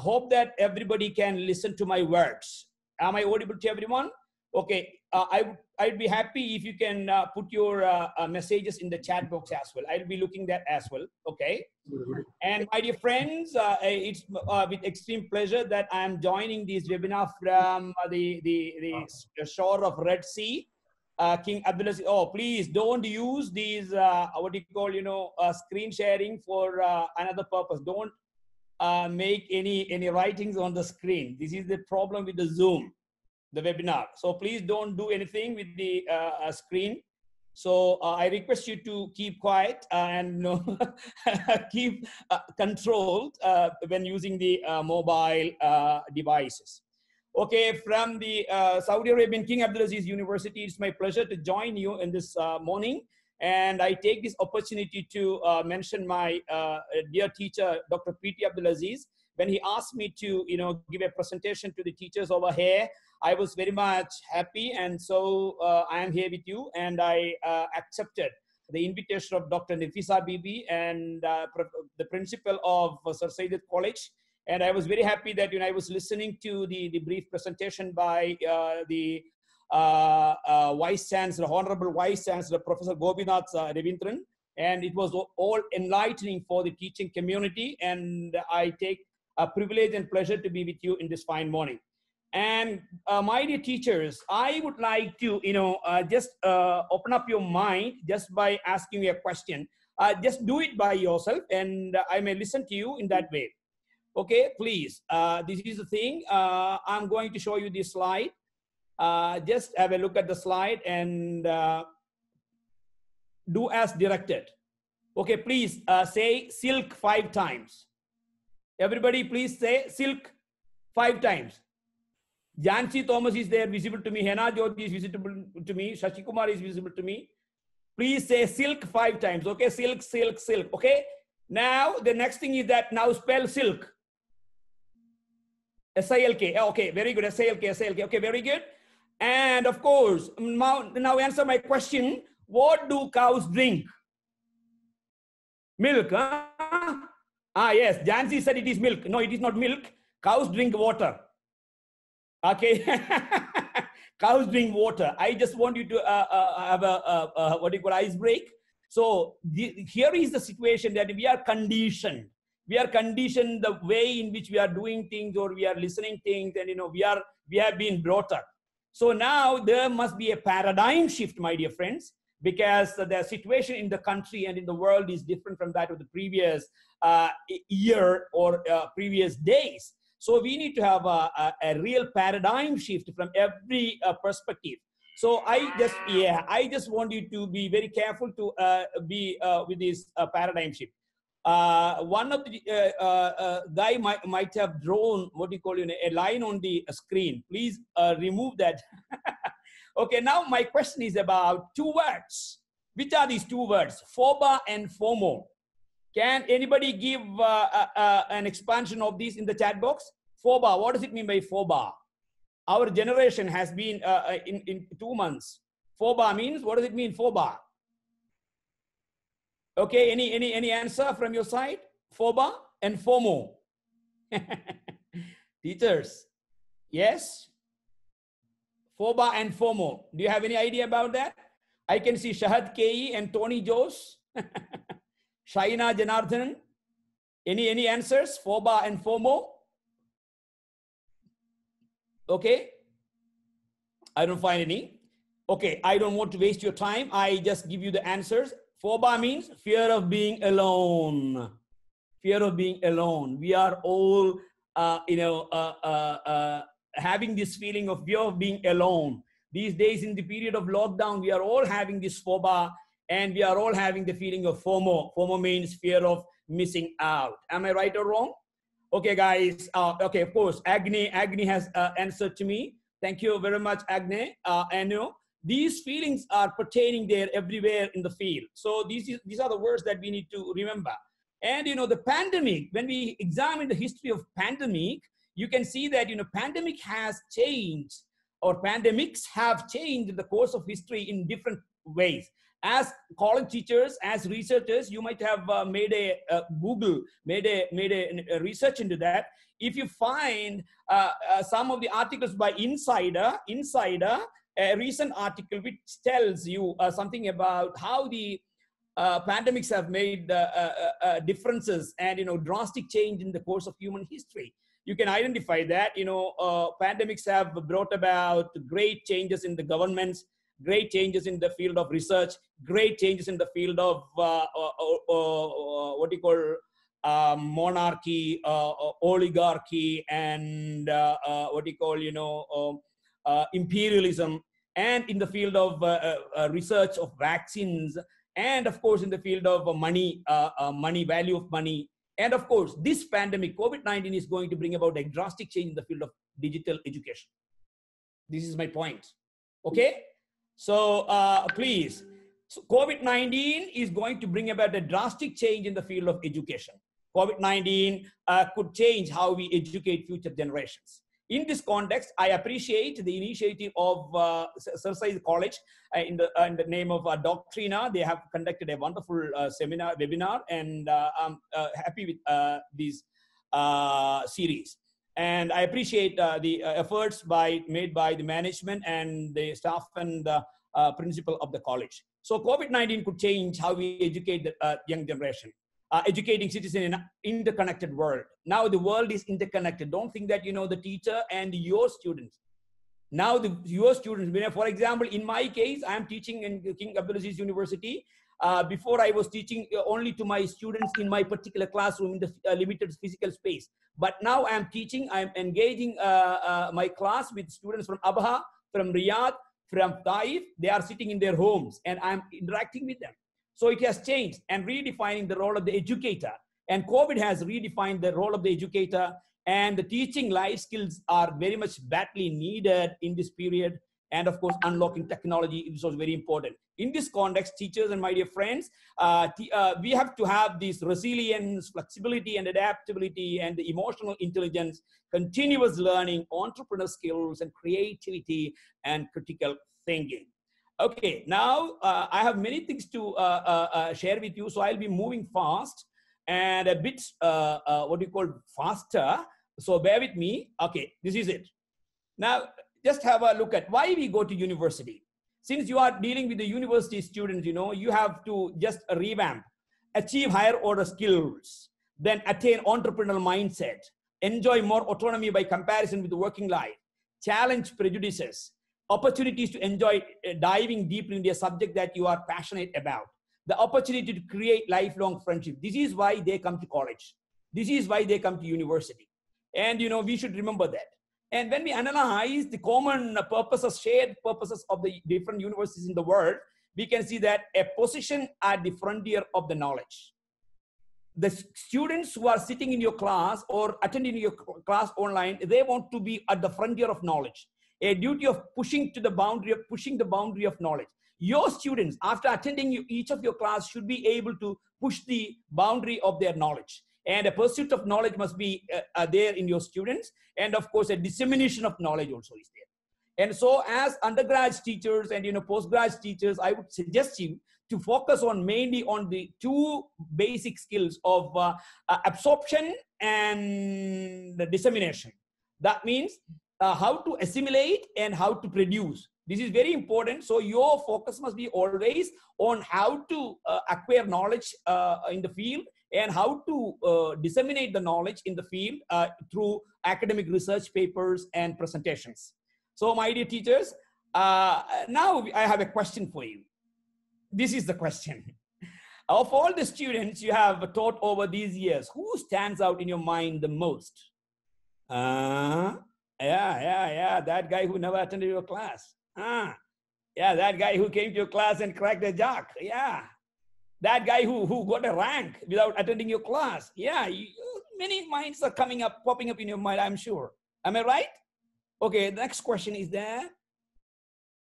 hope that everybody can listen to my words. Am I audible to everyone? Okay, uh, I would I'd be happy if you can uh, put your uh, uh, messages in the chat box as well. I'll be looking that as well. Okay. And my dear friends, uh, it's uh, with extreme pleasure that I am joining this webinar from the, the, the shore of Red Sea. King Abdulaziz, oh, please don't use these, what do you call, you know, screen sharing for another purpose. Don't uh, make any, any writings on the screen. This is the problem with the Zoom, the webinar. So please don't do anything with the uh, uh, screen. So uh, I request you to keep quiet and you know, keep uh, controlled uh, when using the uh, mobile uh, devices. Okay, from the uh, Saudi Arabian King Abdulaziz University, it's my pleasure to join you in this uh, morning. And I take this opportunity to uh, mention my uh, dear teacher, Dr. P.T. Abdulaziz. When he asked me to, you know, give a presentation to the teachers over here, I was very much happy. And so uh, I am here with you and I uh, accepted the invitation of Dr. Nifisa Bibi and uh, the principal of uh, Sir Syed College. And I was very happy that you know, I was listening to the, the brief presentation by uh, the Vice Chancellor, Honorable Vice Chancellor, Professor Gopinath uh, Ravindran. And it was all enlightening for the teaching community. And I take a privilege and pleasure to be with you in this fine morning. And uh, my dear teachers, I would like to, you know, uh, just uh, open up your mind just by asking you a question. Uh, just do it by yourself, and I may listen to you in that way. Okay, please. Uh, this is the thing. Uh, I'm going to show you this slide. Uh, just have a look at the slide and uh, do as directed. Okay, please uh, say silk five times. Everybody, please say silk five times. Jansi Thomas is there visible to me. Hena Jyoti is visible to me. Shashi Kumar is visible to me. Please say silk five times. Okay, silk, silk, silk. Okay. Now the next thing is that now spell silk. S I L K. Okay, very good. S I L K. S I L K. Okay, very good. And of course, now, answer my question. What do cows drink? Milk. Huh? Ah, yes. Jansi said it is milk. No, it is not milk. Cows drink water. Okay. Cows drink water. I just want you to uh, uh, have a, uh, uh, what do you call ice break. So the, here is the situation that we are conditioned. We are conditioned the way in which we are doing things or we are listening things, and you know we are we have been brought up. So now there must be a paradigm shift, my dear friends, because the situation in the country and in the world is different from that of the previous uh, year or uh, previous days. So we need to have a, a, a real paradigm shift from every uh, perspective. So I just, yeah, I just want you to be very careful to uh, be uh, with this uh, paradigm shift. Uh, one of the uh, uh, uh, guy might, might have drawn what you call you know, a line on the screen. Please uh, remove that. okay, now my question is about two words. Which are these two words? FOBA and FOMO. Can anybody give uh, an expansion of these in the chat box? FOBA, what does it mean by FOBA? Our generation has been in, in two months. FOBA means, what does it mean, FOBA? Okay, any, any, any answer from your side? FOBA and FOMO. Teachers, yes? FOBA and FOMO. Do you have any idea about that? I can see Shahad K.E. and Tony Jose. Shaina Janardhan. Any, any answers? FOBA and FOMO? Okay. I don't find any. Okay, I don't want to waste your time. I just give you the answers. FOBA means fear of being alone. Fear of being alone. We are all, uh, you know, uh, uh, uh, having this feeling of fear of being alone. These days, in the period of lockdown, we are all having this FOBA and we are all having the feeling of FOMO. FOMO means fear of missing out. Am I right or wrong? Okay, guys. Uh, okay, of course, Agni, Agni has uh, answered to me. Thank you very much, Agni. Uh, know, these feelings are pertaining there everywhere in the field. So these, is, these are the words that we need to remember. And you know, the pandemic, when we examine the history of pandemic, you can see that you know, pandemic has changed or pandemics have changed the course of history in different ways. as college teachers, as researchers, you might have uh, made a, a, Google, made a made a, a, research into that. If you find uh, uh, some of the articles by Insider, Insider, a recent article which tells you uh, something about how the uh, pandemics have made uh, differences and you know drastic change in the course of human history. You can identify that you know pandemics have brought about great changes in the governments great changes in the field of research, great changes in the field of uh, uh, uh, uh what you call um, monarchy, uh, oligarchy, and what you call, you know, um, imperialism, and in the field of uh, uh, uh, research of vaccines, and of course in the field of money, money, value of money, and of course, this pandemic, COVID-19 is going to bring about a drastic change in the field of digital education. This is my point. Okay? So uh, please, so COVID-19 is going to bring about a drastic change in the field of education. COVID-19 uh, could change how we educate future generations. In this context, I appreciate the initiative of uh, Sir College uh, in, the, uh, in the name of uh, Doctrina. They have conducted a wonderful uh, seminar, webinar, and uh, I'm happy with this series. And I appreciate the efforts by made by the management and the staff and the principal of the college. So COVID-19 could change how we educate the young generation. Uh, educating citizens in an interconnected world. Now the world is interconnected. Don't think that you know the teacher and your students. Now the your students. For example, in my case, I am teaching in King Abdulaziz University, uh, before I was teaching only to my students in my particular classroom in the uh, limited physical space. But now I'm teaching, I'm engaging uh, uh, my class with students from Abha, from Riyadh, from Taif. They are sitting in their homes and I'm interacting with them. So it has changed and redefining the role of the educator. And COVID has redefined the role of the educator. And the teaching life skills are very much badly needed in this period. And of course unlocking technology is also very important. In this context teachers and my dear friends uh, uh, we have to have this resilience flexibility and adaptability and the emotional intelligence continuous learning entrepreneur skills and creativity and critical thinking okay now uh, i have many things to uh, uh, uh, share with you so i'll be moving fast and a bit what do you call faster. So bear with me. Okay this is it. Now just have a look at why we go to university. Since you are dealing with the university students, you know, you have to just revamp, achieve higher order skills, then attain entrepreneurial mindset, enjoy more autonomy by comparison with the working life, challenge prejudices, opportunities to enjoy uh, diving deeper into a subject that you are passionate about, the opportunity to create lifelong friendship. This is why they come to college. This is why they come to university. And, you know, we should remember that. And when we analyze the common purposes, shared purposes of the different universities in the world, we can see that a position at the frontier of the knowledge. The students who are sitting in your class or attending your class online, they want to be at the frontier of knowledge. A duty of pushing to the boundary of pushing the boundary of knowledge. Your students, after attending each of your class, should be able to push the boundary of their knowledge. And a pursuit of knowledge must be uh, uh, there in your students. And of course a dissemination of knowledge also is there. And so as undergrad teachers and you know postgrad teachers i would suggest you to focus on mainly on the two basic skills of uh, uh, absorption and dissemination. That means uh, how to assimilate and how to produce this is very important so your focus must be always on how to uh, acquire knowledge in the field and how to uh, disseminate the knowledge in the field uh, through academic research papers and presentations. So my dear teachers, uh, now I have a question for you. This is the question. of all the students you have taught over these years, who stands out in your mind the most? Uh, yeah, yeah, yeah, that guy who never attended your class. Ah, yeah, that guy who came to your class and cracked a joke. Yeah, that guy who, who got a rank without attending your class. Yeah, you, many minds are coming up, popping up in your mind, I'm sure. Am I right? Okay, the next question is there.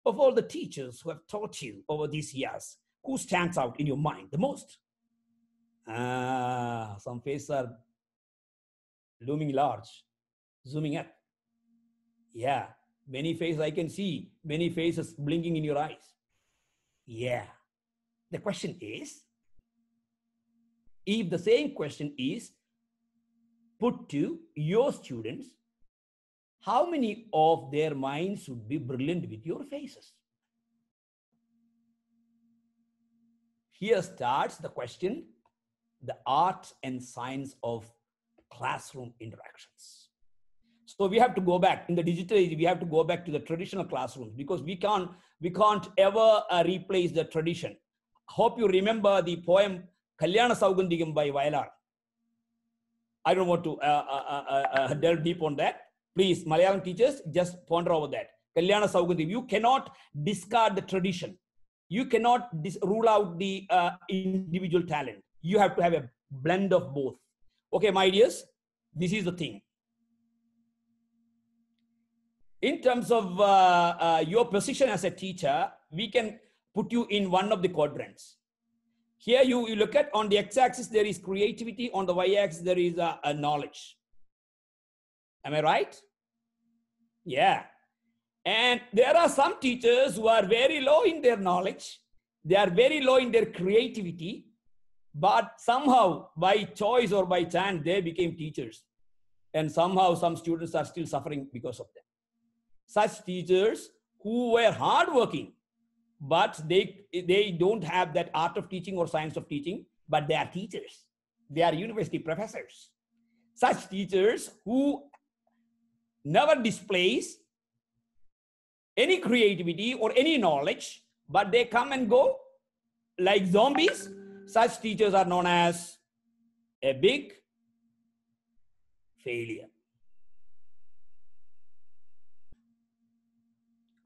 Of all the teachers who have taught you over these years, who stands out in your mind the most? Ah, some faces are looming large, zooming up. Yeah, many faces I can see, many faces blinking in your eyes. Yeah, the question is if the same question is put to your students, how many of their minds would be brilliant with your faces? Here starts the question the art and science of classroom interactions. So we have to go back in the digital age. We have to go back to the traditional classrooms because we can't we can't ever uh, replace the tradition. Hope you remember the poem Kalyana Saugandigam by Vayalar. I don't want to uh, uh, uh, uh, delve deep on that. Please, Malayalam teachers, just ponder over that. Kalyana Saugandigam. You cannot discard the tradition. You cannot rule out the individual talent. You have to have a blend of both. Okay, my dears, this is the thing. In terms of uh, your position as a teacher, we can put you in one of the quadrants here you, you look at on the x-axis, there is creativity. On the y-axis, there is a, a knowledge. Am I right? Yeah. And there are some teachers who are very low in their knowledge. They are very low in their creativity. But somehow, by choice or by chance, they became teachers. And somehow some students are still suffering because of them. Such teachers who were hardworking, but they they don't have that art of teaching or science of teaching but they are teachers. They are university professors. Such teachers who never displays any creativity or any knowledge but they come and go like zombies. Such teachers are known as a big failure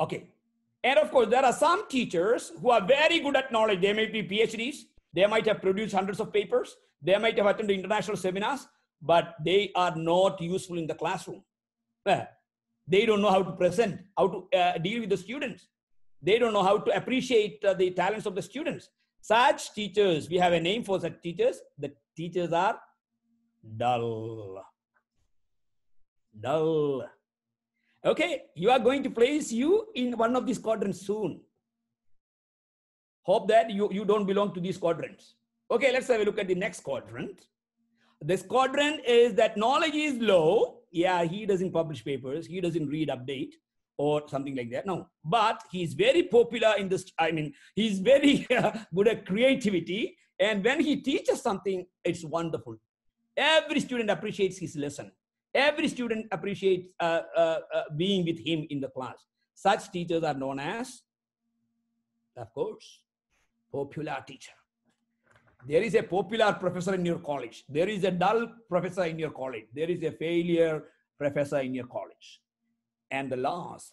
okay and of course, there are some teachers who are very good at knowledge. They may be PhDs. They might have produced hundreds of papers. They might have attended international seminars, but they are not useful in the classroom. They don't know how to present, how to uh, deal with the students. They don't know how to appreciate uh, the talents of the students. Such teachers, we have a name for such teachers. The teachers are dull. Dull. Okay, you are going to place you in one of these quadrants soon. Hope that you, you don't belong to these quadrants. Okay, let's have a look at the next quadrant. This quadrant is that knowledge is low. Yeah, he doesn't publish papers. He doesn't read update or something like that. No, but he's very popular in this. I mean, he's very good at creativity. And when he teaches something, it's wonderful. Every student appreciates his lesson. Every student appreciates uh, uh, uh, being with him in the class. Such teachers are known as, of course, popular teacher. There is a popular professor in your college. There is a dull professor in your college. There is a failure professor in your college. And the last,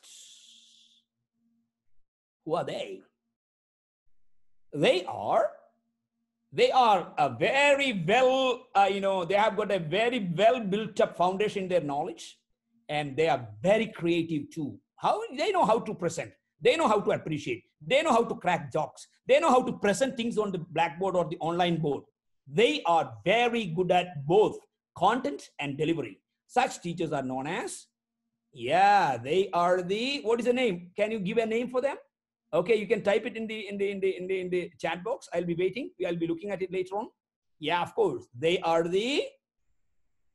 who are they? They are they are a very well, uh, you know, they have got a very well built up foundation in their knowledge and they are very creative too. How they know how to present, they know how to appreciate, they know how to crack jokes, they know how to present things on the blackboard or the online board. They are very good at both content and delivery. Such teachers are known as, yeah, they are the, what is the name? Can you give a name for them? Okay, you can type it in the in the in the in the in the chat box. I'll be waiting. I'll be looking at it later on. Yeah, of course. They are the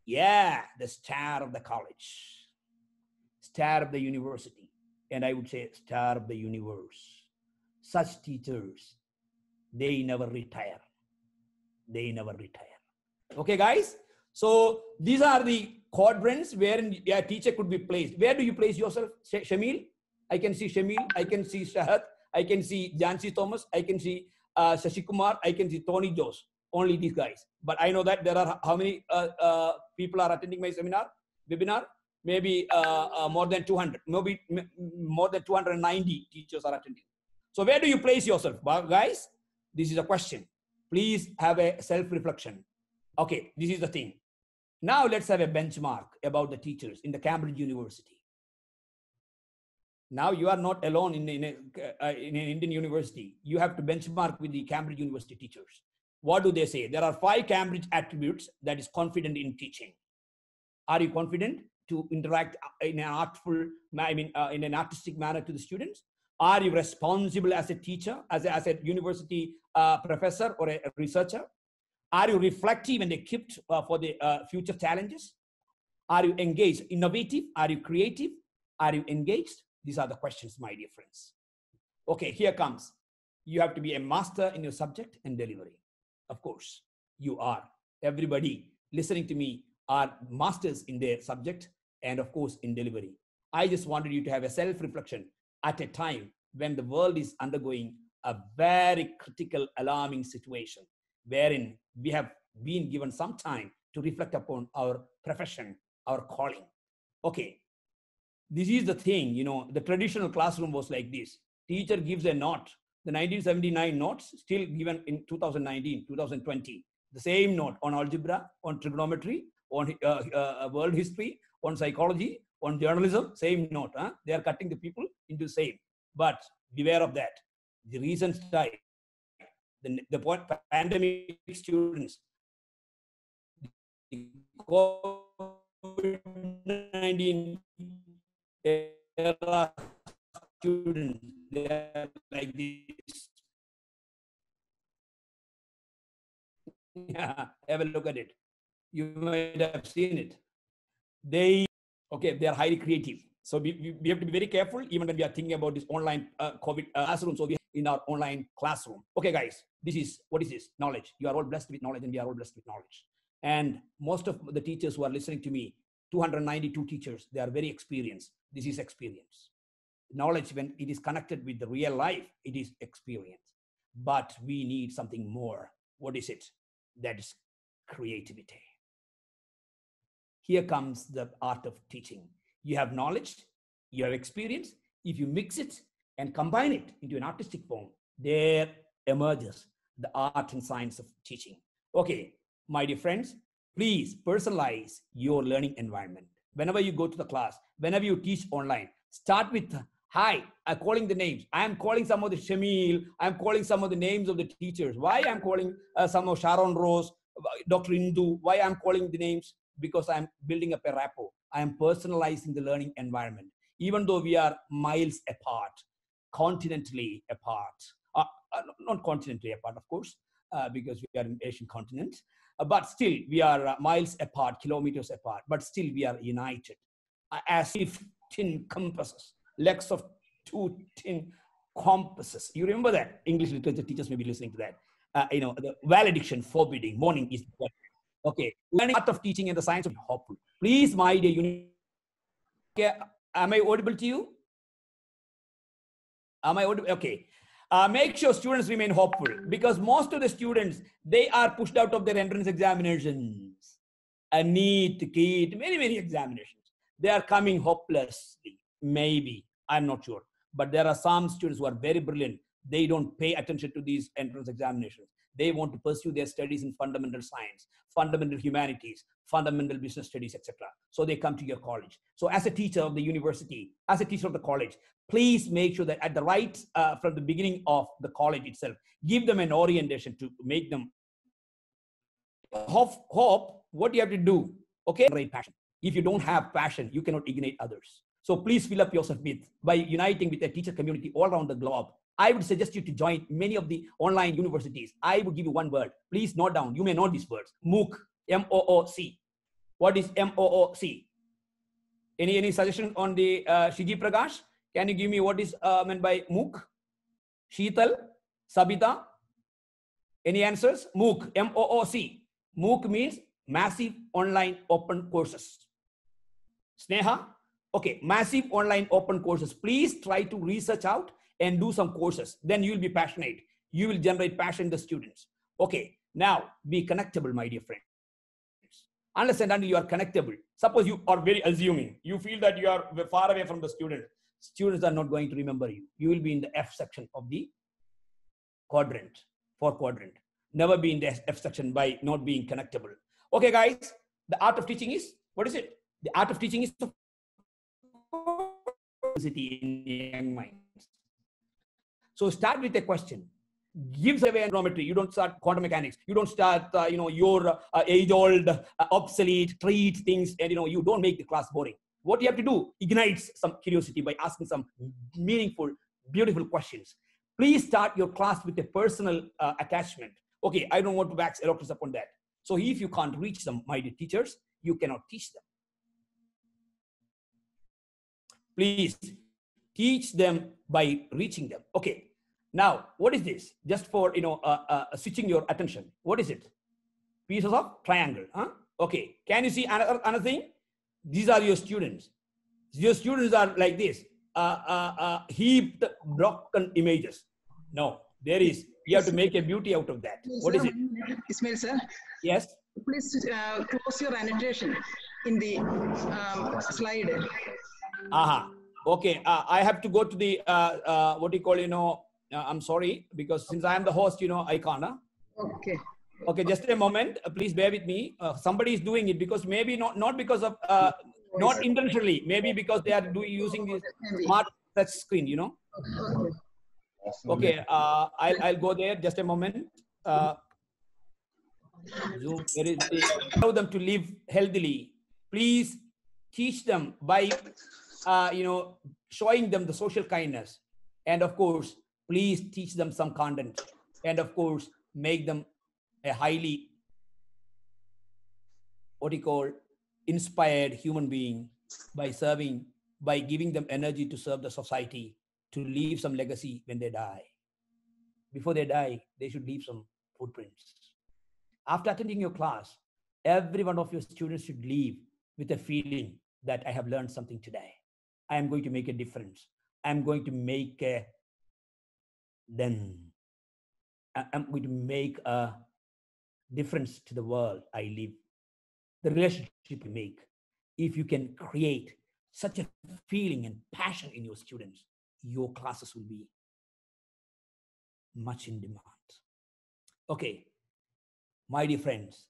yeah, the star of the college, star of the university, and I would say star of the universe. Such teachers, they never retire. They never retire. Okay, guys. So these are the quadrants wherein a teacher could be placed. Where do you place yourself, Shamil? I can see Shamil, I can see Shahat, I can see Jansi Thomas, I can see uh, Kumar, I can see Tony Jones, only these guys. But I know that there are how many uh, uh, people are attending my seminar, webinar? Maybe uh, uh, more than 200, maybe more than 290 teachers are attending. So where do you place yourself? Well, guys, this is a question. Please have a self-reflection. Okay, this is the thing. Now let's have a benchmark about the teachers in the Cambridge University. Now you are not alone in, in, a, uh, in an Indian university. You have to benchmark with the Cambridge University teachers. What do they say? There are five Cambridge attributes that is confident in teaching. Are you confident to interact uh, in an artful, I mean, uh, in an artistic manner to the students? Are you responsible as a teacher, as a, as a university uh, professor or a, a researcher? Are you reflective and equipped uh, for the uh, future challenges? Are you engaged, innovative? Are you creative? Are you engaged? These are the questions, my dear friends. Okay, here comes. You have to be a master in your subject and delivery. Of course, you are. Everybody listening to me are masters in their subject and, of course, in delivery. I just wanted you to have a self reflection at a time when the world is undergoing a very critical, alarming situation, wherein we have been given some time to reflect upon our profession, our calling. Okay, this is the thing, you know, the traditional classroom was like this. Teacher gives a note. The 1979 notes still given in 2019, 2020. The same note on algebra, on trigonometry, on uh, uh, world history, on psychology, on journalism, same note. Huh? They are cutting the people into the same. But beware of that. The reasons die. The, the point, pandemic students, COVID-19 era students, they are like this. Yeah, have a look at it. You might have seen it. They, okay, they are highly creative. So we, we, we have to be very careful even when we are thinking about this online uh, COVID uh, classroom. So we in our online classroom. Okay, guys, this is what is this knowledge? You are all blessed with knowledge, and we are all blessed with knowledge. And most of the teachers who are listening to me, 292 teachers, they are very experienced. This is experience. Knowledge, when it is connected with the real life, it is experience. But we need something more. What is it? That is creativity. Here comes the art of teaching. You have knowledge, you have experience. If you mix it and combine it into an artistic form, there emerges the art and science of teaching. Okay, my dear friends, please personalize your learning environment. Whenever you go to the class, whenever you teach online, start with hi i'm calling the names. I'm calling some of the shamil. I'm calling some of the names of the teachers. Why i'm calling uh, some of sharon rose dr indu why i'm calling the names? Because i'm building up a rapport. I am personalizing the learning environment even though we are miles apart continentally apart. Uh, uh, not continentally apart of course uh, because we are in asian continent. uh, but still we are uh, miles apart kilometers apart but still we are united. Uh, as if tin compasses legs of two tin compasses. You remember that? English literature teachers may be listening to that. Uh, you know the valediction forbidding mourning is okay learning art of teaching and the science of hopeful. Please my dear uni- okay, am i audible to you? Am i audible? Okay uh, make sure students remain hopeful because most of the students they are pushed out of their entrance examinations. A NEET, KEET, many many examinations. They are coming hopelessly maybe. I'm not sure. But there are some students who are very brilliant. They don't pay attention to these entrance examinations they want to pursue their studies in fundamental science fundamental humanities fundamental business studies etc so they come to your college. So as a teacher of the university as a teacher of the college please make sure that at the right uh, from the beginning of the college itself give them an orientation to make them hope, hope what you have to do okay? Great passion. If you don't have passion you cannot ignite others. So please fill up yourself with by uniting with a teacher community all around the globe I would suggest you to join many of the online universities. I would give you one word. Please note down. You may know these words. MOOC, M-O-O-C. What is M-O-O-C? Any any suggestion on the uh, Shiji Prakash? Can you give me what is uh, meant by MOOC? Sheetal, Sabita. Any answers? MOOC, M-O-O-C. MOOC means massive online open courses. Sneha, okay, massive online open courses. Please try to research out and do some courses. Then you will be passionate. You will generate passion in the students. Okay, now be connectable, my dear friend Unless and you are connectable. Suppose you are very assuming, you feel that you are far away from the student. Students are not going to remember you. You will be in the F section of the quadrant, four quadrant. Never be in the F section by not being connectable. Okay, guys, the art of teaching is what is it? The art of teaching is in young minds. So start with a question. Gives away trigonometry. You don't start quantum mechanics. You don't start, uh, you know, your uh, age-old, uh, obsolete, treat things, and you know, you don't make the class boring. What you have to do ignites some curiosity by asking some meaningful, beautiful questions. Please start your class with a personal uh, attachment. Okay, I don't want to wax eloquence upon that. So if you can't reach them, my dear teachers, you cannot teach them. Please teach them by reaching them. Okay, now what is this? Just for you know, uh, uh, switching your attention. What is it? Pieces of triangle. Huh? Okay, can you see another another thing? These are your students. Your students are like this. Uh, uh, uh, heaped broken images. No, there is. You have to make a beauty out of that. What is it? Ismail sir, Yes. please uh, close your annotation in the um, slide. Aha. Okay. Uh, I have to go to the uh, uh, what do you call? You know, uh, I'm sorry because since I am the host, you know, I can't. Huh? Okay. Okay, just a moment. Uh, please bear with me. Uh, somebody is doing it because maybe not not because of uh, not intentionally. Maybe because they are doing using this smart touch screen. You know. Okay. Okay. Uh, I'll I'll go there. Just a moment. Uh, Zoom. There is allow them to live healthily. Please teach them by uh, you know showing them the social kindness, and of course, please teach them some content, and of course, make them a highly what do you call inspired human being by serving by giving them energy to serve the society to leave some legacy when they die. Before they die they should leave some footprints. After attending your class every one of your students should leave with a feeling that i have learned something today i am going to make a difference. I am going to make a then. I'm going to make a difference to the world i live the relationship you make. If you can create such a feeling and passion in your students your classes will be much in demand. Okay my dear friends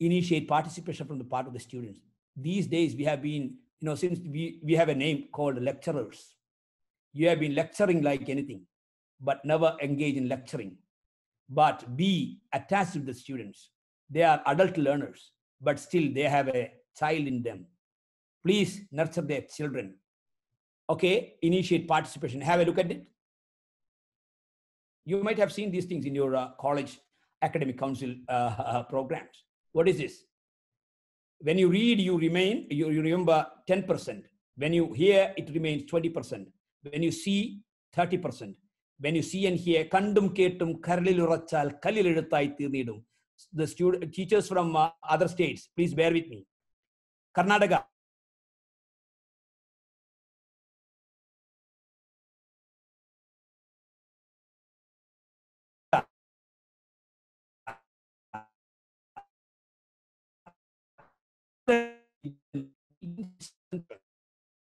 initiate participation from the part of the students. These days we have been you know since we, we have a name called lecturers. You have been lecturing like anything but never engage in lecturing. But be attached to the students. They are adult learners but still they have a child in them. Please nurture their children. Okay initiate participation. Have a look at it. You might have seen these things in your uh, college academic council uh, programs. What is this when you read you remain you, you remember 10% when you hear it remains 20% when you see 30% when you see and hear കണ്ടും കേട്ടും കരളിൽ ഉറച്ചാൽ കല്ലിൽ എഴുത്തായി തീർന്നിടും the student teachers from uh, other states please bear with me karnataka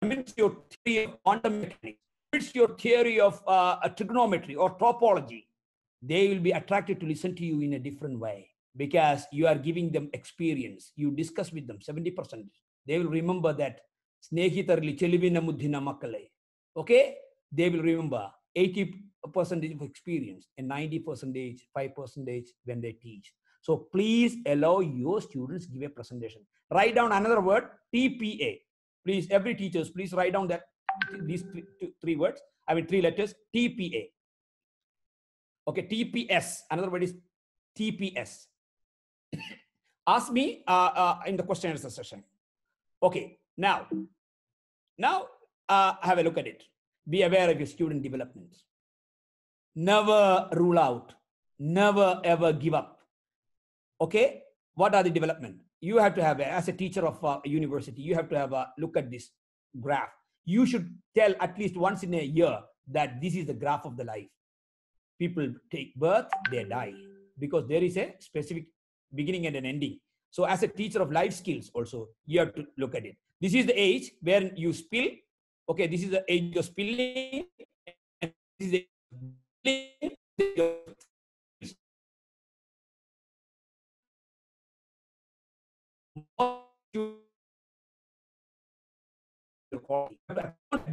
means your theory of quantum mechanics, It's your theory of uh, trigonometry or topology, they will be attracted to listen to you in a different way because you are giving them experience. You discuss with them 70%. They will remember that. Snehitarli chelivina muddhina makkale. Okay? They will remember eighty percent of experience and 90 percentage, 5% when they teach so please allow your students give a presentation. Write down another word tpa please every teachers please write down that these three, two, three words. I mean three letters tpa okay tps another word is tps ask me uh, uh, in the question and answer session. Okay now now uh, have a look at it. Be aware of your student development. Never rule out. Never ever give up okay? What are the development? You have to have as a teacher of uh, a university you have to have a look at this graph. You should tell at least once in a year that this is the graph of the life. People take birth they die because there is a specific beginning and an ending. So as a teacher of life skills also you have to look at it. This is the age where you spill okay? This is the age of spilling this is the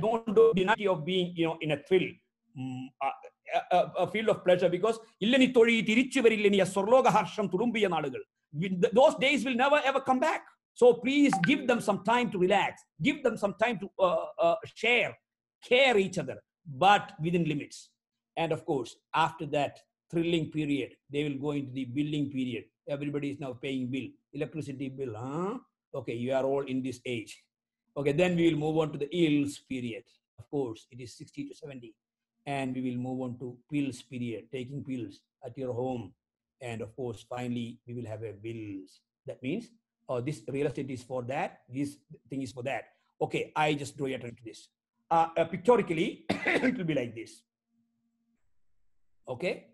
don't do deny of being you know in a thrill mm, a, a, a field of pleasure because ഇല്ലനി തൊഴി തിരിച്ചു വരില്ലനി ആ സ്വർലോകഹർഷം തുളുമ്പിയ നാളുകൾ With the- those days will never ever come back so please give them some time to relax give them some time to uh, uh, share care each other but within limits. And of course, after that thrilling period, they will go into the billing period. Everybody is now paying bill, electricity bill, huh? Okay, you are all in this age. Okay, then we will move on to the ills period. Of course, it is 60 to 70. And we will move on to pills period, taking pills at your home. And of course, finally, we will have a bills. That means, oh, this real estate is for that, this thing is for that. Okay, I just draw your attention to this. Uh, uh, pictorially, it will be like this. Okay,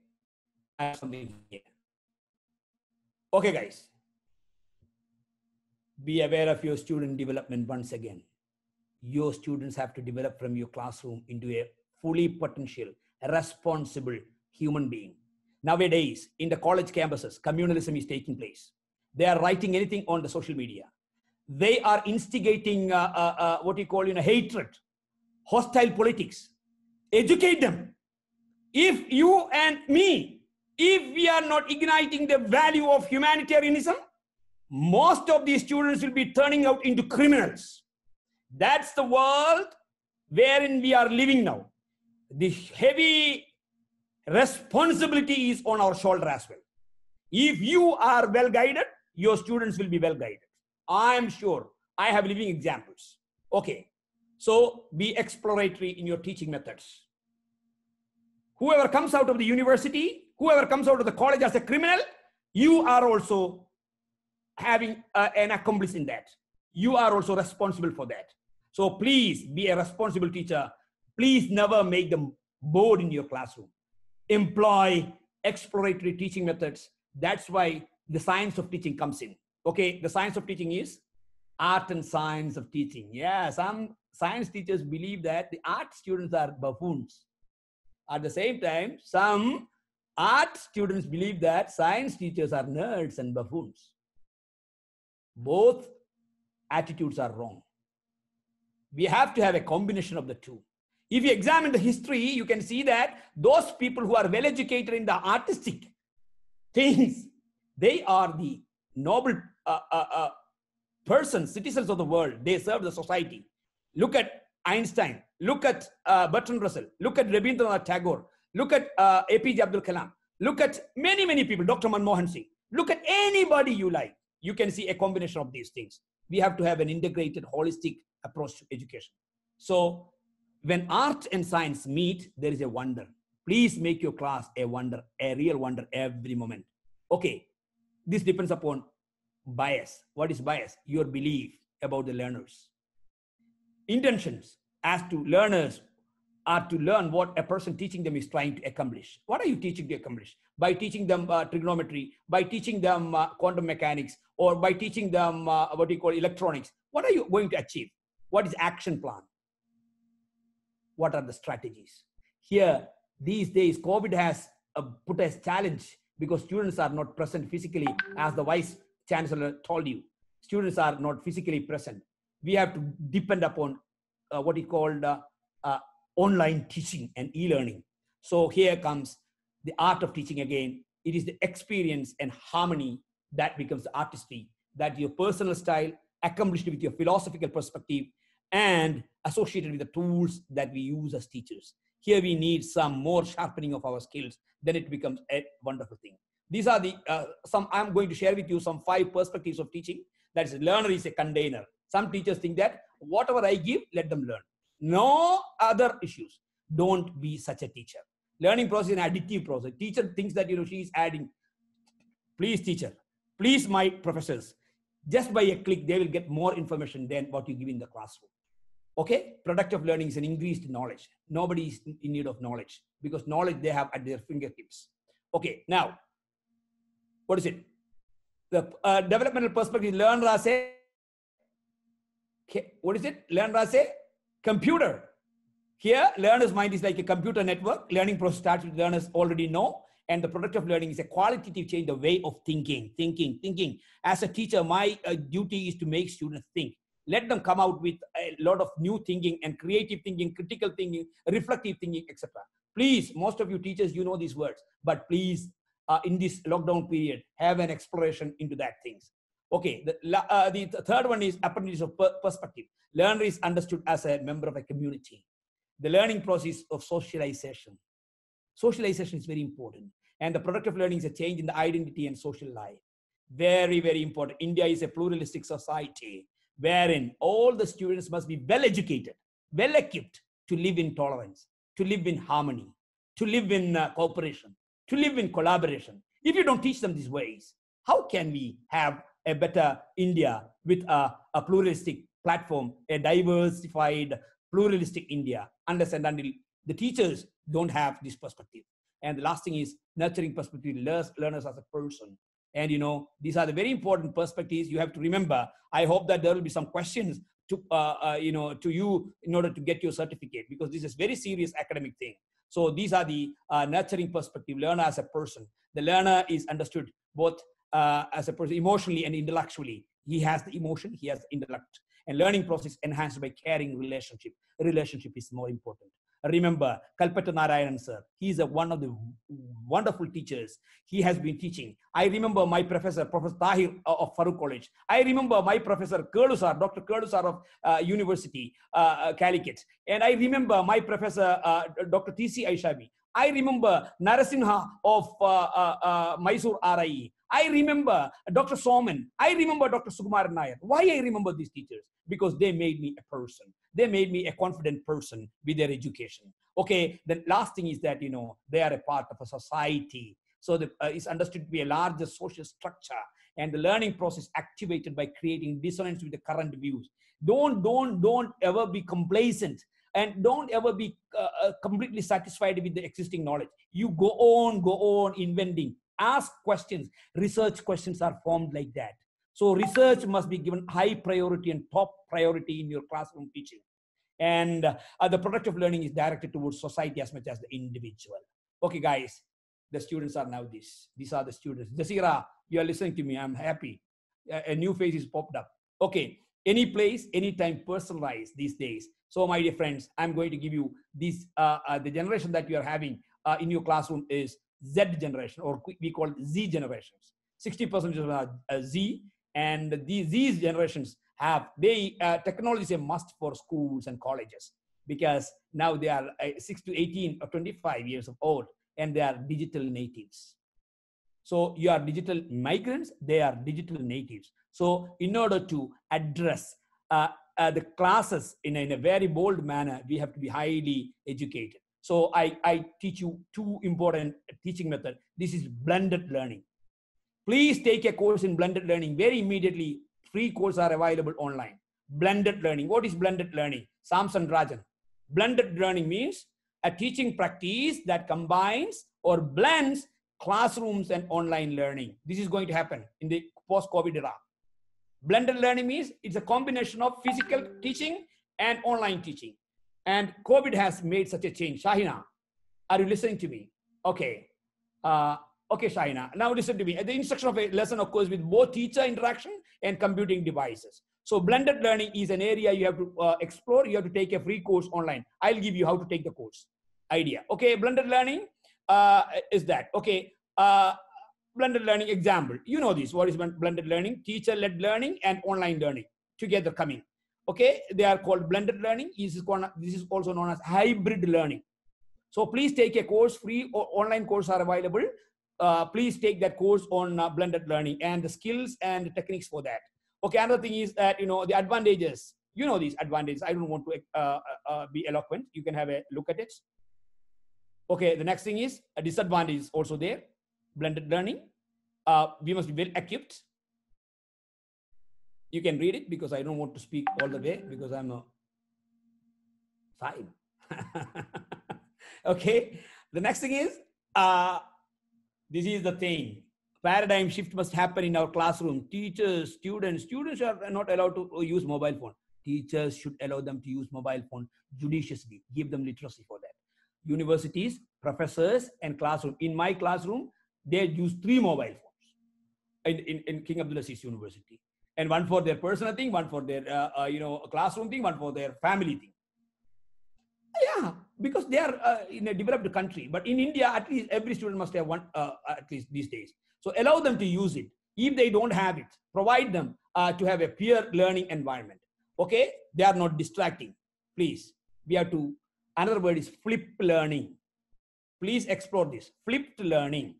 I have something here. Okay, guys, be aware of your student development once again. Your students have to develop from your classroom into a fully potential, responsible human being. Nowadays, in the college campuses, communalism is taking place. They are writing anything on the social media. They are instigating uh, uh, uh, what you call you know, hatred, hostile politics. Educate them. If you and me, if we are not igniting the value of humanitarianism, most of these students will be turning out into criminals. That's the world wherein we are living now. The heavy responsibility is on our shoulder as well. If you are well guided, your students will be well guided. I am sure I have living examples. Okay, so be exploratory in your teaching methods. Whoever comes out of the university, whoever comes out of the college as a criminal, you are also having an accomplice in that. You are also responsible for that. So please be a responsible teacher. Please never make them bored in your classroom. Employ exploratory teaching methods. That's why the science of teaching comes in. Okay, the science of teaching is art and science of teaching. Yeah, some science teachers believe that the art students are buffoons. At the same time, some art students believe that science teachers are nerds and buffoons. Both attitudes are wrong. We have to have a combination of the two. If you examine the history, you can see that those people who are well educated in the artistic things, they are the noble uh, uh, uh, persons, citizens of the world. They serve the society. Look at Einstein. Look at uh, Bertrand Russell. Look at Rabindranath Tagore. Look at uh, APJ Abdul Kalam. Look at many, many people, Dr. Manmohan Singh. Look at anybody you like. You can see a combination of these things. We have to have an integrated, holistic approach to education. So when art and science meet, there is a wonder. Please make your class a wonder, a real wonder every moment. Okay, this depends upon bias. What is bias? Your belief about the learners. Intentions as to learners are to learn what a person teaching them is trying to accomplish. What are you teaching to accomplish? By teaching them uh, trigonometry, by teaching them uh, quantum mechanics, or by teaching them uh, what you call electronics. What are you going to achieve? What is action plan? What are the strategies? Here, these days, COVID has uh, put a challenge because students are not present physically, as the vice chancellor told you. Students are not physically present. We have to depend upon uh, what he called uh, online teaching and e-learning. So here comes the art of teaching again. It is the experience and harmony that becomes the artistry, that your personal style accomplished with your philosophical perspective and associated with the tools that we use as teachers. Here we need some more sharpening of our skills, then it becomes a wonderful thing. These are the uh, some, I'm going to share with you some five perspectives of teaching. That is, learner is a container. Some teachers think that whatever I give, let them learn. No other issues. Don't be such a teacher. Learning process is an additive process. Teacher thinks that you know she is adding. Please, teacher. Please, my professors. Just by a click, they will get more information than what you give in the classroom. Okay, productive learning is an increased knowledge. Nobody is in need of knowledge because knowledge they have at their fingertips. Okay, now, what is it? The uh, developmental perspective, learn as a, what is it? Learn as a computer. Here, learner's mind is like a computer network. Learning process starts with learners already know. And the productive learning is a qualitative change, the way of thinking, thinking, thinking. As a teacher, my uh, duty is to make students think let them come out with a lot of new thinking and creative thinking critical thinking reflective thinking etc please most of you teachers you know these words but please uh, in this lockdown period have an exploration into that things okay the, uh, the third one is apprentice of perspective learner is understood as a member of a community the learning process of socialization. Socialization is very important. And the product of learning is a change in the identity and social life. Very, very important. India is a pluralistic society wherein all the students must be well educated, well equipped to live in tolerance, to live in harmony, to live in uh, cooperation, to live in collaboration. If you don't teach them these ways, how can we have a better India with a, a pluralistic platform, a diversified, pluralistic India, unless and until the teachers don't have this perspective. And the last thing is nurturing perspective, learners as a person. And you know, these are the very important perspectives you have to remember. I hope that there will be some questions to uh, uh, you know to you in order to get your certificate because this is very serious academic thing. So these are the uh, nurturing perspective. Learner as a person. The learner is understood both uh, as a person emotionally and intellectually. He has the emotion. He has the intellect. And learning process enhanced by caring relationship. Relationship is more important remember Kalpata Narayanan sir. He is a, one of the wonderful teachers. He has been teaching. I remember my professor, Professor Tahir uh, of Farooq College. I remember my professor Kurlu sir, Dr. Kurlu sir of uh, University, uh, uh, Calicut. And I remember my professor, uh, Dr. T.C. Aishabi. I remember Narasimha of uh, uh, Mysore RIE. I remember Dr. Soman. I remember Dr. Sukumar Nair. Why I remember these teachers? Because they made me a person. They made me a confident person with their education. Okay, the last thing is that, you know, they are a part of a society. So the, uh, it's understood to be a larger social structure and the learning process activated by creating dissonance with the current views. Don't, don't, don't ever be complacent and don't ever be uh, uh completely satisfied with the existing knowledge. You go on, go on inventing ask questions. Research questions are formed like that. So research must be given high priority and top priority in your classroom teaching. And uh, the product of learning is directed towards society as much as the individual. Okay, guys, the students are now this. These are the students. Jasira, you are listening to me. I'm happy. A, a new face is popped up. Okay, any place, anytime, personalized these days. So, my dear friends, I'm going to give you this. Uh, uh, the generation that you are having uh, in your classroom is Z generation, or we call Z generations. 60% of them are uh, Z, and these, these generations have, they, uh, technology is a must for schools and colleges because now they are uh, 6 to 18 or 25 years of old and they are digital natives. So you are digital migrants, they are digital natives. So in order to address uh, uh, the classes in in a very bold manner, we have to be highly educated. So I, I teach you two important teaching method. This is blended learning. Please take a course in blended learning very immediately. Free courses are available online. Blended learning. What is blended learning? Samson Rajan. Blended learning means a teaching practice that combines or blends classrooms and online learning. This is going to happen in the post-COVID era. Blended learning means it's a combination of physical teaching and online teaching. And COVID has made such a change. Shahina, are you listening to me? Okay. Uh, okay, Shahina. Now listen to me. The instruction of a lesson, of course, with both teacher interaction and computing devices. So blended learning is an area you have to uh, explore. You have to take a free course online. I'll give you how to take the course idea. Okay, blended learning uh, is that. Okay, uh, blended learning example. You know this. What is blended learning? Teacher-led learning and online learning together coming okay they are called blended learning. This is, called, this is also known as hybrid learning. So please take a course free or online course are available. Uh, please take that course on uh, blended learning and the skills and the techniques for that. Okay another thing is that you know the advantages. You know these advantages. I don't want to uh, uh, uh be eloquent. You can have a look at it. Okay the next thing is a disadvantage is also there. Blended learning. Uh, we must be well equipped you can read it because I don't want to speak all the way because I'm a fine. okay. The next thing is, uh, this is the thing. Paradigm shift must happen in our classroom. Teachers, students, students are not allowed to use mobile phone. Teachers should allow them to use mobile phone judiciously. Give them literacy for that. Universities, professors, and classroom. In my classroom, they use three mobile phones in, in, in King Abdulaziz University and one for their personal thing, one for their uh, uh, you know classroom thing, one for their family thing. Yeah, because they are uh, in a developed country, but in India, at least every student must have one uh, at least these days. So allow them to use it. If they don't have it, provide them uh, to have a peer learning environment. Okay, they are not distracting. Please, we have to Another word is flipped learning. Please explore this. Flipped learning.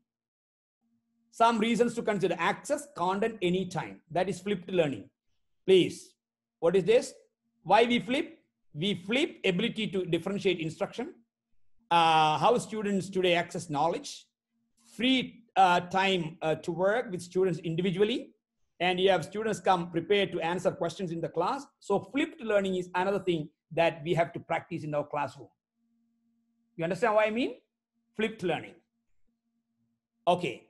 Some reasons to consider access content anytime. That is flipped learning. Please. What is this? Why we flip? We flip ability to differentiate instruction. Uh, how students today access knowledge. Free uh, time uh, to work with students individually. And you have students come prepared to answer questions in the class. So flipped learning is another thing that we have to practice in our classroom. You understand what I mean? Flipped learning. Okay,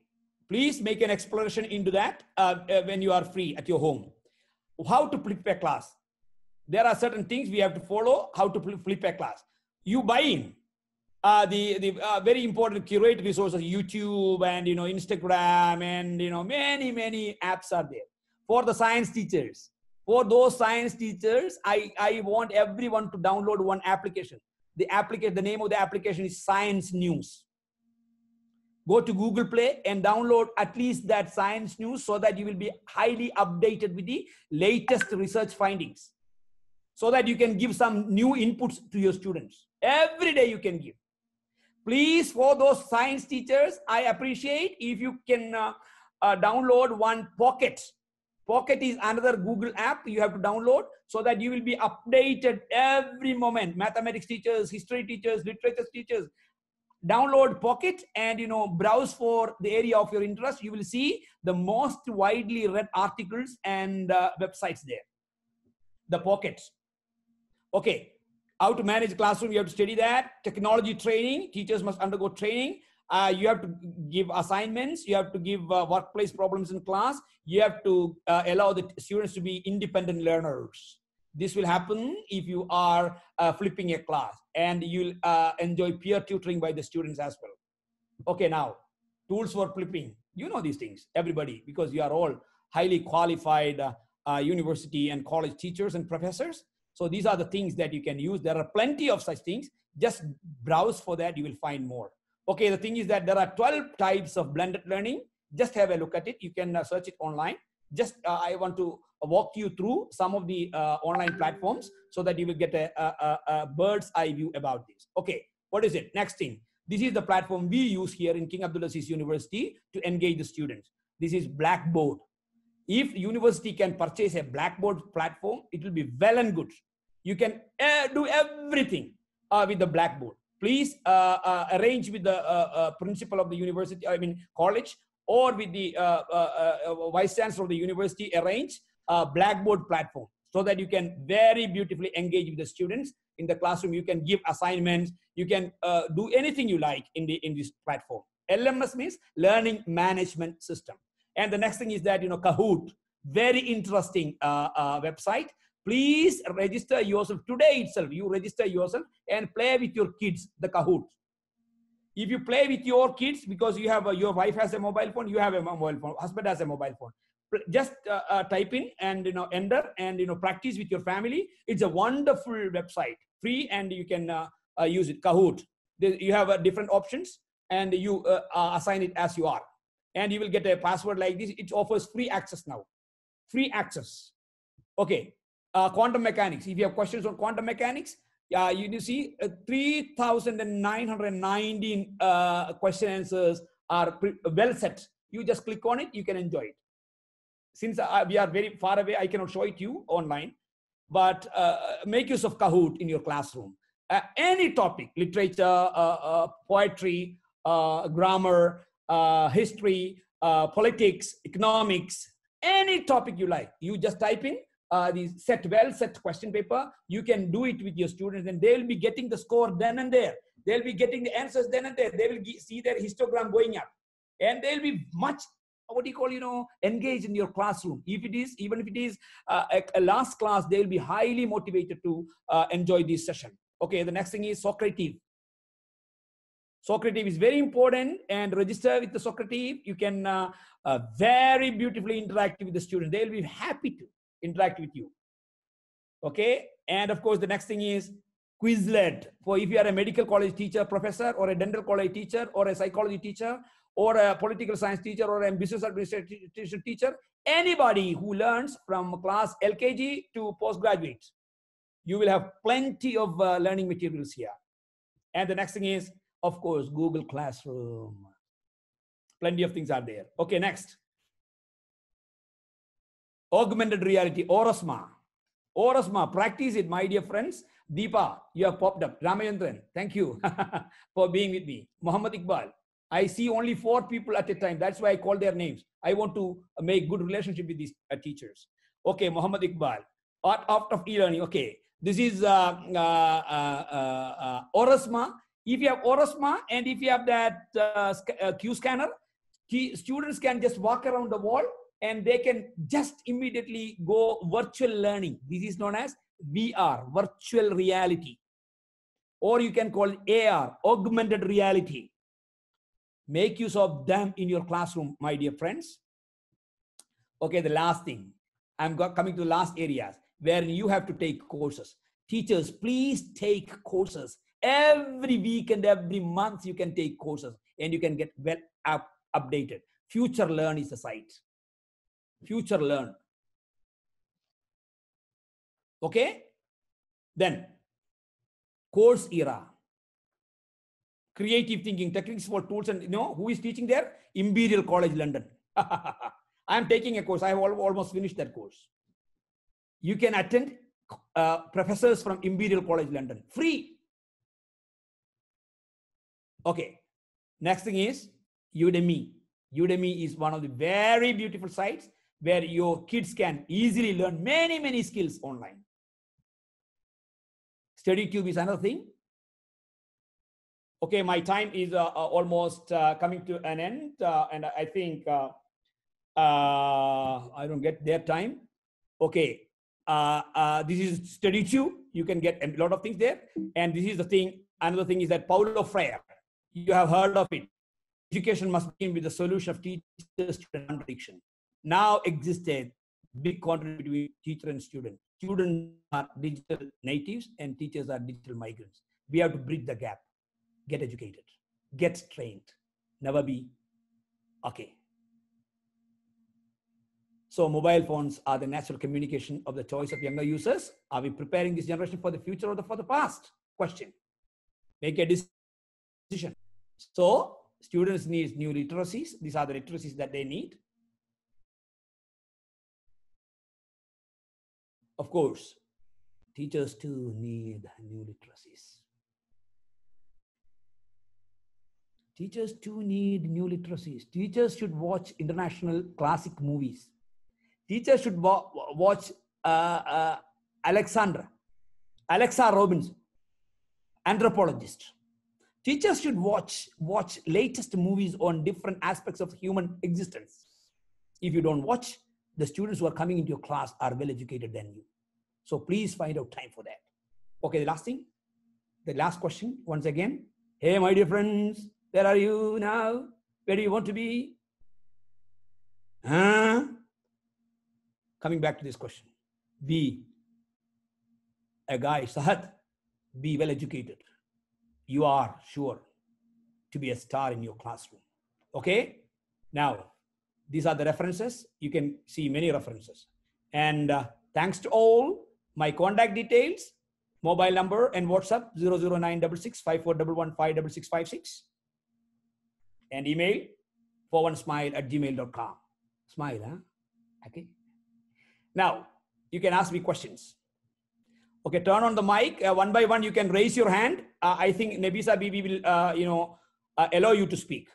please make an exploration into that uh, uh, when you are free at your home. How to flip a class. There are certain things we have to follow how to flip a class. You buy in uh, the, the uh, very important curated resources, YouTube and, you know, Instagram and, you know, many, many apps are there for the science teachers for those science teachers i i want everyone to download one application the application the name of the application is science news go to google play and download at least that science news so that you will be highly updated with the latest research findings. So that you can give some new inputs to your students. Every day you can give. Please for those science teachers i appreciate if you can uh, uh, download one pocket. Pocket is another Google app you have to download so that you will be updated every moment. Mathematics teachers, history teachers, literature teachers, download Pocket and you know browse for the area of your interest. You will see the most widely read articles and uh, websites there. The Pockets. Okay, how to manage classroom? You have to study that. Technology training. Teachers must undergo training uh, you have to give assignments you have to give uh, workplace problems in class you have to uh, allow the students to be independent learners this will happen if you are uh, flipping a class and you'll uh, enjoy peer tutoring by the students as well okay now tools for flipping you know these things everybody because you are all highly qualified uh, university and college teachers and professors so these are the things that you can use there are plenty of such things just browse for that you will find more Okay, the thing is that there are 12 types of blended learning. Just have a look at it. You can uh, search it online. Just uh, I want to walk you through some of the uh, online platforms so that you will get a, a, a, bird's eye view about this. Okay, what is it? Next thing. This is the platform we use here in King Abdulaziz University to engage the students. This is Blackboard. If university can purchase a Blackboard platform, it will be well and good. You can uh, do everything uh, with the Blackboard please uh, uh, arrange with the principal of the university, I mean college, or with the uh, uh, uh, vice chancellor of the university, arrange a Blackboard platform so that you can very beautifully engage with the students in the classroom. You can give assignments. You can do anything you like in the in this platform. LMS means Learning Management System. And the next thing is that you know Kahoot, very interesting uh, uh, website please register yourself today itself you register yourself and play with your kids the kahoot if you play with your kids because you have a, your wife has a mobile phone you have a mobile phone husband has a mobile phone. Just uh, uh, type in and you know enter and you know practice with your family. It's a wonderful website free and you can uh, uh use it kahoot. You have uh, different options and you uh, assign it as you are. And you will get a password like this. It offers free access now. Free access. Okay. Quantum mechanics. If you have questions on quantum mechanics, uh, you, see uh, 3,919 uh, question answers are well set. You just click on it, you can enjoy it. Since uh, we are very far away, I cannot show it to you online, but uh, make use of Kahoot in your classroom. Uh, any topic, literature, poetry, grammar, history, politics, economics, any topic you like, you just type in uh, the set well set question paper you can do it with your students and they will be getting the score then and there. They'll be getting the answers then and there. They will see their histogram going up. And they'll be much what do you call you know engaged in your classroom. If it is even if it is uh, a, a, last class they'll be highly motivated to uh, enjoy this session. Okay the next thing is socrative. Socrative is very important and register with the socrative. You can uh, uh, very beautifully interact with the students. They'll be happy to interact with you. Okay. And of course, the next thing is Quizlet. For if you are a medical college teacher, professor, or a dental college teacher, or a psychology teacher, or a political science teacher, or a business administration teacher, anybody who learns from class LKG to postgraduate, you will have plenty of uh, learning materials here. And the next thing is, of course, Google Classroom. Plenty of things are there. Okay, next. Augmented reality, Aurasma. Aurasma, practice it, my dear friends. Deepa, you have popped up. Ramayandran, thank you for being with me. Muhammad Iqbal, I see only four people at a time. That's why I call their names. I want to make good relationship with these uh, teachers. Okay, Muhammad Iqbal, art, of e-learning. Okay, this is uh, uh, uh, uh, Aurasma. If you have Aurasma and if you have that uh, Q scanner, students can just walk around the wall and they can just immediately go virtual learning. This is known as VR, virtual reality. Or you can call it AR, augmented reality. Make use of them in your classroom, my dear friends. Okay, the last thing. I'm coming to the last areas where you have to take courses. Teachers, please take courses. Every week and every month you can take courses and you can get well up, updated. Future Learn is the site. Future Learn. Okay? Then, Coursera. Creative thinking, techniques for tools, and you know who is teaching there? Imperial College London. I am taking a course. I have almost finished that course. You can attend uh, professors from Imperial College London free. Okay. Next thing is Udemy. Udemy is one of the very beautiful sites where your kids can easily learn many, many skills online. StudyTube is another thing. Okay, my time is uh, uh, almost uh, coming to an end, uh, and I think uh, uh, I don't get their time. Okay, this is StudyTube. You can get a lot of things there, and this is the thing. Another thing is that Paulo Freire. You have heard of it. Education must begin with the solution of teacher-student contradiction. Now existed big contrast between teacher and student. Students are digital natives and teachers are digital migrants. We have to bridge the gap. Get educated, get trained, never be okay. So mobile phones are the natural communication of the choice of younger users. Are we preparing this generation for the future or the, for the past? Question. Make a decision. So students need new literacies. These are the literacies that they need. Of course, teachers too need new literacies. Teachers too need new literacies. Teachers should watch international classic movies. Teachers should wa- wa- watch uh, uh, Alexandra, Alexa Robinson, anthropologist. Teachers should watch watch latest movies on different aspects of human existence. If you don't watch, the students who are coming into your class are well educated than you. So please find out time for that. Okay, the last thing, the last question once again. Hey, my dear friends, where are you now? Where do you want to be? Huh? Coming back to this question. Be a guy, Sahat, be well educated. You are sure to be a star in your classroom. Okay? Now, these are the references. You can see many references. And uh, thanks to all, my contact details, mobile number and WhatsApp 00966 and email for one smile at gmail.com. Smile, huh? Okay. Now, you can ask me questions. Okay, turn on the mic. Uh, one by one, you can raise your hand. Uh, I think Nabisa Bibi will, uh, you know, uh, allow you to speak.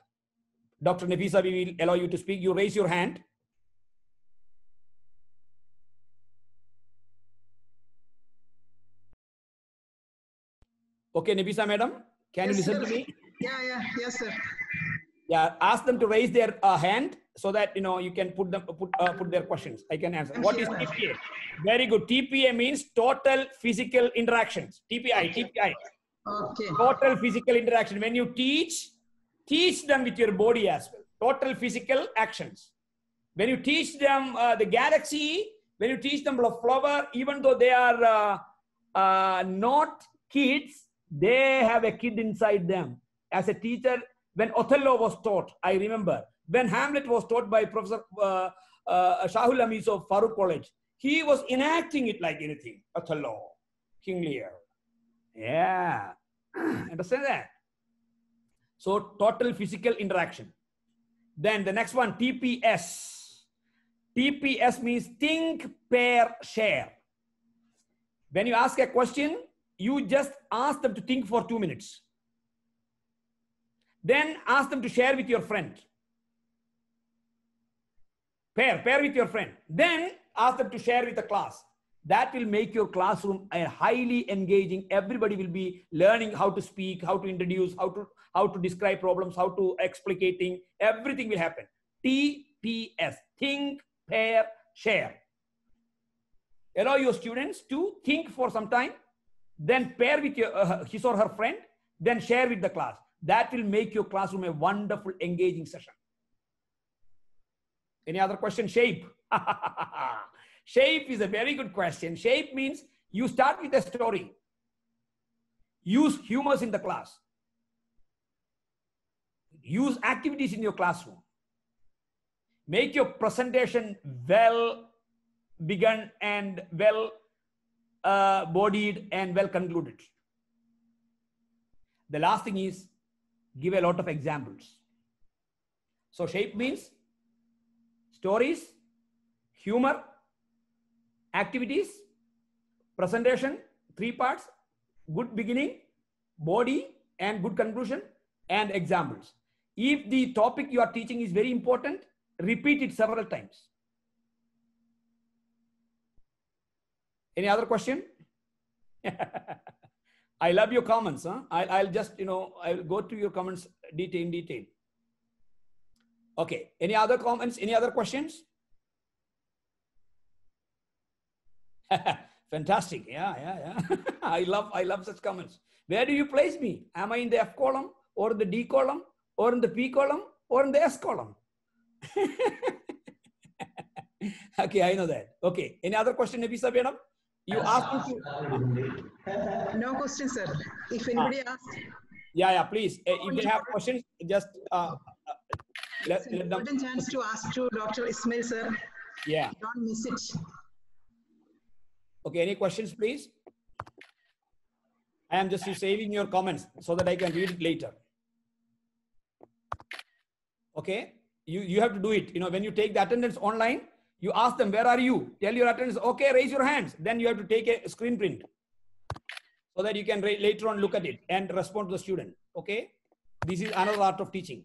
Dr. Nafisa, we will allow you to speak. You raise your hand. Okay, Nafisa, madam, can Yes, you listen sir. to me? Yeah, yeah, yes, sir. Yeah, ask them to raise their uh, hand so that you know you can put them put uh, put their questions. I can answer. What is Sure. TPA? Very good. TPA means total physical interactions. TPI, TPI. Okay. total physical interaction when you teach teach them with your body as well total physical actions when you teach them uh, the galaxy when you teach them flower even though they are uh, uh, not kids they have a kid inside them as a teacher when othello was taught i remember when hamlet was taught by professor uh, uh, shahul amis of farooq college he was enacting it like anything othello king lear yeah. Understand that? So total physical interaction. Then the next one, TPS. TPS means think, pair, share. When you ask a question, you just ask them to think for two minutes. Then ask them to share with your friend. Pair, pair with your friend. Then ask them to share with the class. That will make your classroom a highly engaging. Everybody will be learning how to speak, how to introduce, how to how to describe problems, how to explicating. Everything will happen. TPS. Think, pair, share. Allow your students to think for some time, then pair with your, uh, his or her friend, then share with the class. That will make your classroom a wonderful, engaging session. Any other question? Shape. Shape is a very good question. Shape means you start with a story. Use humors in the class. Use activities in your classroom. Make your presentation well begun and well uh, bodied and well concluded. The last thing is give a lot of examples. So shape means stories, humor, activities, presentation, three parts, good beginning, body, and good conclusion, and examples. If the topic you are teaching is very important, repeat it several times. Any other question? I love your comments. Huh? I'll, I'll just, you know, I'll go to your comments detail in detail. Okay. Any other comments? Any other questions? Fantastic. Yeah, yeah, yeah. I love, I love such comments. Where do you place me? Am I in the F column or the D column or in the P column or in the S column? okay, I know that. Okay. Any other question, Nabisa? You asked me to. No question, sir. If anybody asks, Yeah, yeah, please. Uh, if they have questions, just uh, uh, let, it's a let them. golden chance to ask to Dr. Ismail, sir. Yeah. Don't miss it. Okay, any questions, please? I am just saving your comments so that I can read it later. Okay, you, you have to do it. You know, when you take the attendance online, you ask them, where are you? Tell your attendants, okay, raise your hands. Then you have to take a screen print so that you can later on look at it and respond to the student. Okay, this is another art of teaching.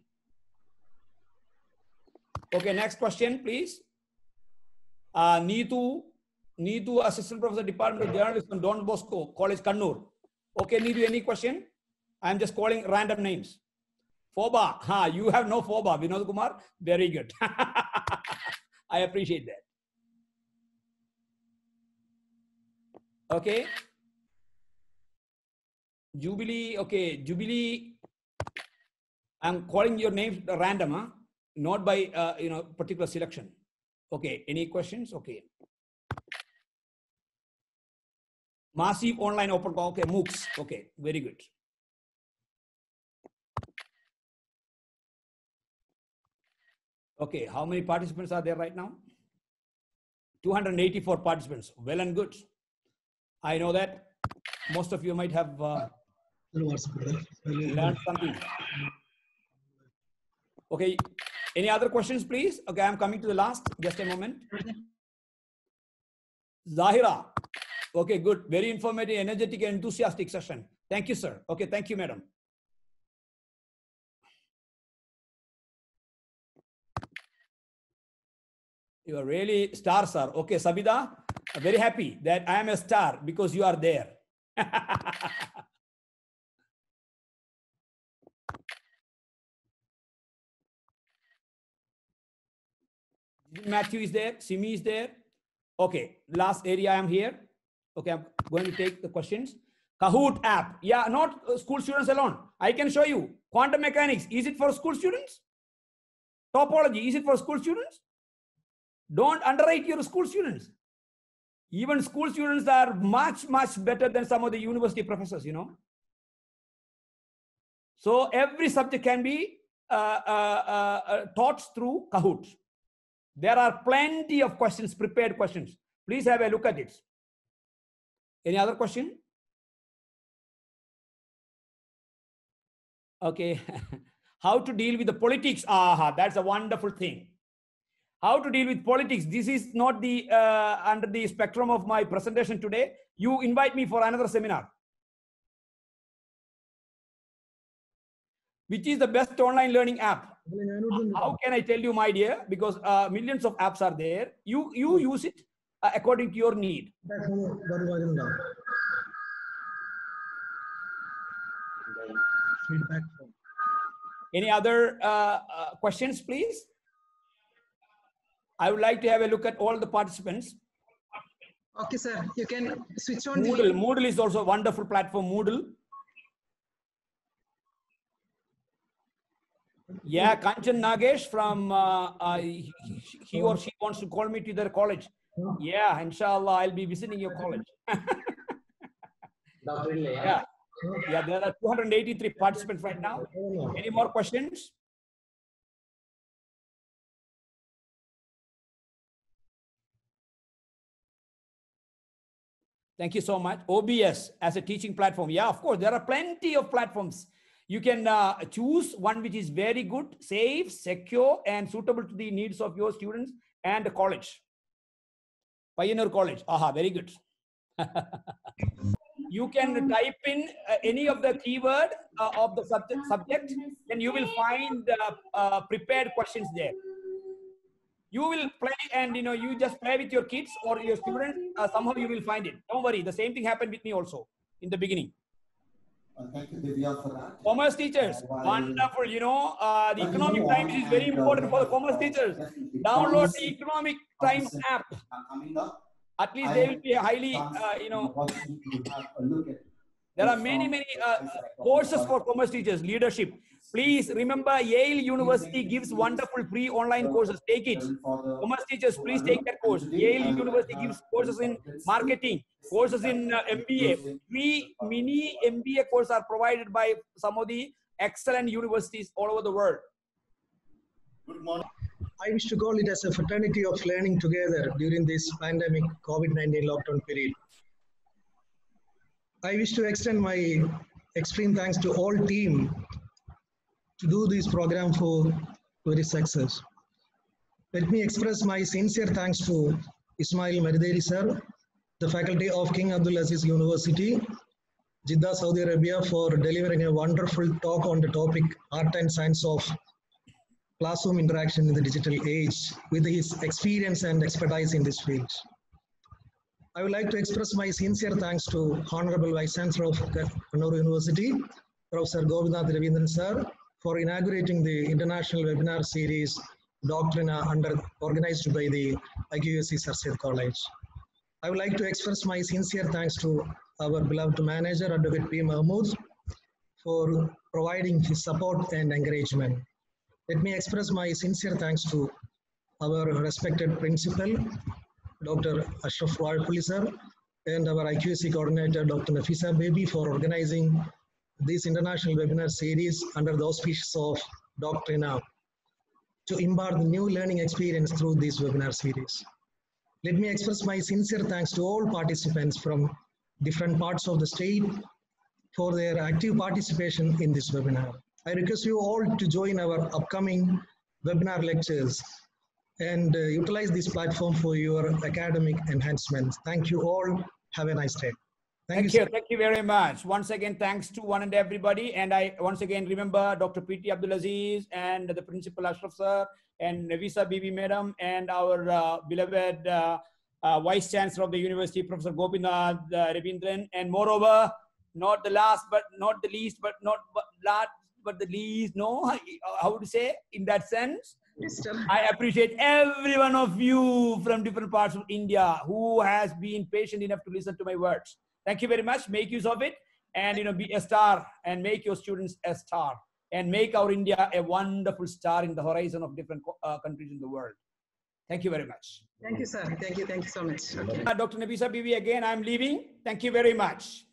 Okay, next question, please. Uh, Neetu, Neetu, Assistant Professor, Department of Journalism, Don Bosco, College Kannur. Okay, Neetu, any question? I'm just calling random names. Foba, ha, you have no Foba, Vinod Kumar. Very good. I appreciate that. Okay. Jubilee, okay, Jubilee. I'm calling your names random, huh? not by uh, you know particular selection. Okay, any questions? Okay. Massive online open call. Okay, MOOCs. Okay, very good. Okay, how many participants are there right now? 284 participants. Well and good. I know that most of you might have uh, learned something. Okay, any other questions, please? Okay, I'm coming to the last. Just a moment. Zahira. Okay, good. Very informative, energetic, and enthusiastic session. Thank you, sir. Okay, thank you, madam. You are really star, sir. Okay, Sabida, I'm very happy that I am a star because you are there. Matthew is there, Simi is there. Okay, last area I am here. Okay, I'm going to take the questions. Kahoot app. Yeah, not uh, school students alone. I can show you. Quantum mechanics. Is it for school students? Topology. Is it for school students? Don't underrate your school students. Even school students are much, much better than some of the university professors, you know. So every subject can be uh, uh, uh, uh, taught through Kahoot. There are plenty of questions, prepared questions. Please have a look at it. Any other question? Okay. How to deal with the politics? Aha, that's a wonderful thing how to deal with politics. This is not the uh, under the spectrum of my presentation today. You invite me for another seminar. Which is the best online learning app? How can i tell you my dear? Because uh, millions of apps are there. You you use it uh, according to your need. Any other uh, uh, questions please? I would like to have a look at all the participants. Okay, sir. You can switch on Moodle, the. Moodle is also a wonderful platform. Moodle. Yeah, Kanchan Nagesh from uh, uh, he, he or she wants to call me to their college. Yeah, inshallah, I'll be visiting your college. yeah, yeah, there are 283 participants right now. Any more questions? Thank you so much. OBS as a teaching platform. Yeah, of course, there are plenty of platforms. You can uh, choose one which is very good, safe, secure, and suitable to the needs of your students and the college. Pioneer College. Aha, very good. you can type in uh, any of the keyword uh, of the subject, subject, and you will find uh, uh, prepared questions there you will play and you know you just play with your kids or your students uh, somehow you will find it. Don't worry the same thing happened with me also in the beginning. Uh, Thank you, Divya, for that. commerce teachers wonderful you know uh, the economic times is very important for the commerce teachers. download the economic times app. up. at least they will be highly uh, you know there are many many uh, courses for commerce teachers leadership please remember yale university gives wonderful free online courses. Take it. commerce teachers please take that course. yale university gives courses in marketing courses in uh, mba free mini mba courses are provided by some of the excellent universities all over the world. Good morning. I wish to call it as a fraternity of learning together during this pandemic COVID-19 lockdown period. I wish to extend my extreme thanks to all team to do this program for very success. Let me express my sincere thanks to Ismail Marutheri sir, the faculty of King Abdulaziz University, Jeddah, Saudi Arabia for delivering a wonderful talk on the topic Art and Science of classroom interaction in the digital age with his experience and expertise in this field. I would like to express my sincere thanks to Honorable Vice Chancellor of Kannur University, Professor Gopinath Ravindran sir, for inaugurating the international webinar series Doctrina under organized by the IQAC Sir College. I would like to express my sincere thanks to our beloved manager, Advocate P. Mahmood, for providing his support and encouragement. Let me express my sincere thanks to our respected principal, Dr. Ashraf Walpuli sir, and our IQAC coordinator, Dr. Nafisa Baby, for organizing this international webinar series under the auspices of Doctrina to impart the new learning experience through this webinar series. Let me express my sincere thanks to all participants from different parts of the state for their active participation in this webinar. I request you all to join our upcoming webinar lectures and uh, utilize this platform for your academic enhancements. Thank you all. Have a nice day. Thank sir. you. Thank you very much. Once again, thanks to one and everybody. And I once again remember Dr. P.T. Abdulaziz and the principal Ashraf sir and Navisa Bibi madam and our uh, beloved uh, uh, vice chancellor of the university, Professor Gopinath uh, Ravindran. And moreover, not the last but not the least, but not but last but the least. No, how to say in that sense. Mr. I appreciate every one of you from different parts of India who has been patient enough to listen to my words. Thank you very much. Make use of it and you know be a star and make your students a star and make our India a wonderful star in the horizon of different uh, countries in the world. Thank you very much. Thank you, sir. Thank you. Thank you so much. Okay. Uh, Dr. Nabisa Bibi, again, I'm leaving. Thank you very much.